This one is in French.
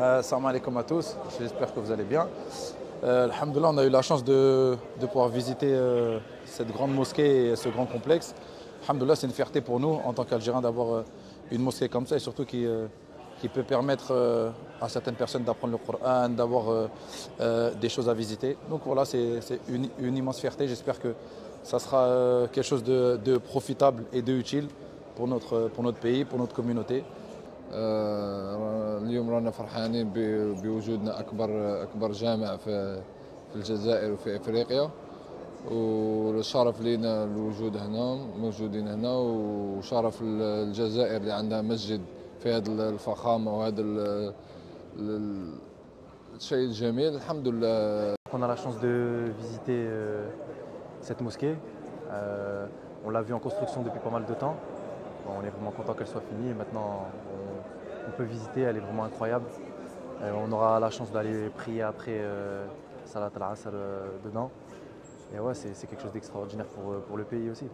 Salam alaikum à tous, j'espère que vous allez bien. Euh, on a eu la chance de, de pouvoir visiter euh, cette grande mosquée et ce grand complexe. Alhamdoulilah, c'est une fierté pour nous en tant qu'Algériens d'avoir euh, une mosquée comme ça et surtout qui, euh, qui peut permettre à certaines personnes d'apprendre le Coran, d'avoir des choses à visiter. Donc voilà, c'est une, immense fierté. J'espère que ça sera quelque chose de, de profitable et de utile pour notre, pour notre pays, pour notre communauté. آه، اليوم رانا فرحانين بوجودنا اكبر أكبر جامع في في الجزائر وفي إفريقيا والشرف لينا الوجود هنا موجودين هنا وشرف ال- الجزائر اللي عندها مسجد في هذه الفخامة وهذا ال- ال- الشيء الجميل الحمد لله la chance de visiter euh, cette mosquée. Euh, on l'a vue en construction depuis pas mal de temps. On est vraiment content qu'elle soit finie et maintenant on, peut visiter, elle est vraiment incroyable. On aura la chance d'aller prier après euh, Salat al-Asr euh, dedans. Et ouais, c'est c'est quelque chose d'extraordinaire pour, euh, pour le pays aussi.